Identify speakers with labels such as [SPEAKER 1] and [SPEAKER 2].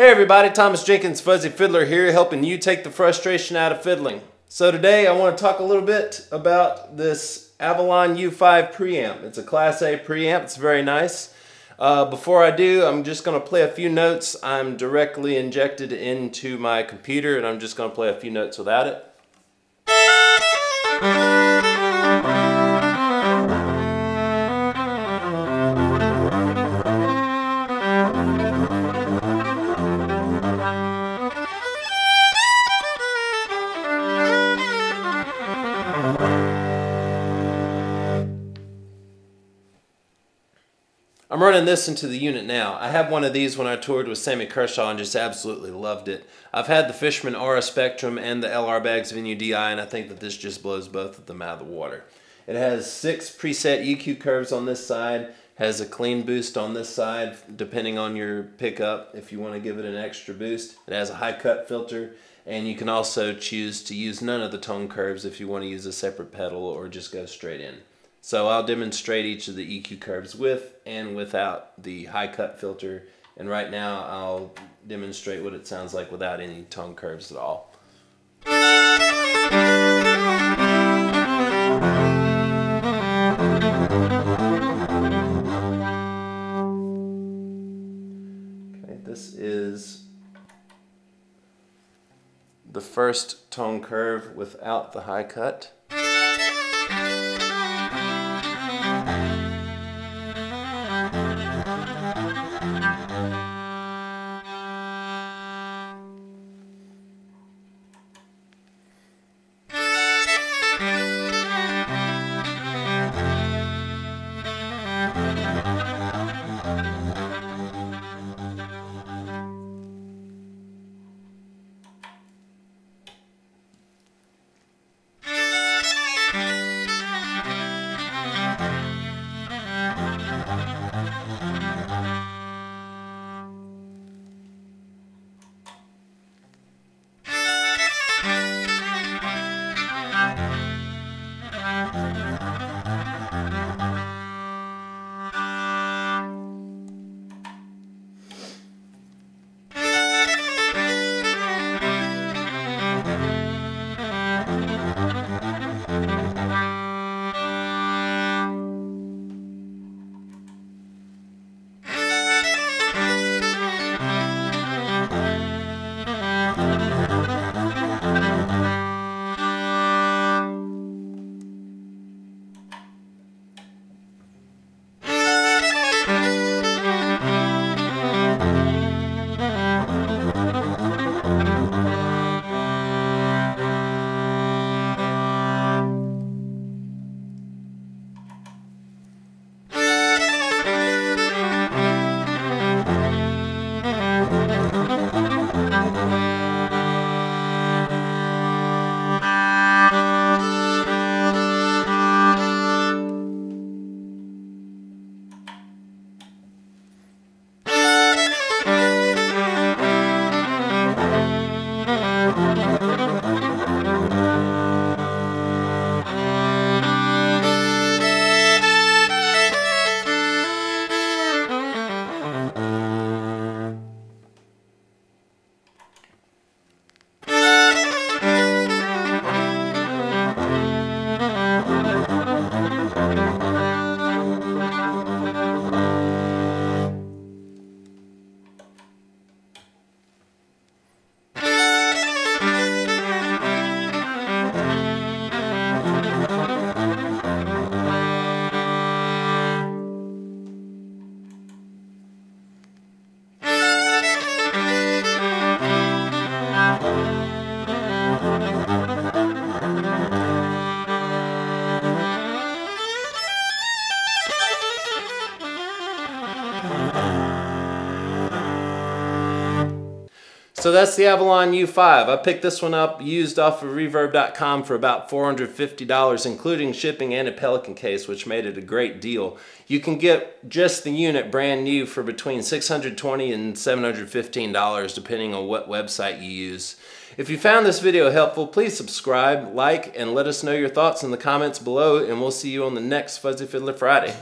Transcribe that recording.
[SPEAKER 1] Hey everybody, Thomas Jenkins Fuzzy Fiddler here, helping you take the frustration out of fiddling. So today I want to talk a little bit about this Avalon U5 preamp. It's a Class A preamp, it's very nice. Uh, before I do, I'm just going to play a few notes. I'm directly injected into my computer and I'm just going to play a few notes without it. I'm running this into the unit now. I have one of these when I toured with Sammy Kershaw and just absolutely loved it. I've had the Fishman Aura Spectrum and the LR Baggs Venue DI and I think that this just blows both of them out of the water. It has six preset EQ curves on this side, has a clean boost on this side depending on your pickup if you want to give it an extra boost. It has a high cut filter and you can also choose to use none of the tone curves if you want to use a separate pedal or just go straight in. So I'll demonstrate each of the EQ curves with and without the high cut filter. And right now I'll demonstrate what it sounds like without any tone curves at all. Okay, this is the first tone curve without the high cut. Bye. So that's the Avalon U5. I picked this one up used off of Reverb.com for about $450, including shipping and a Pelican case, which made it a great deal. You can get just the unit brand new for between 620 and $715, depending on what website you use. If you found this video helpful, please subscribe, like, and let us know your thoughts in the comments below, and we'll see you on the next Fuzzy Fiddler Friday.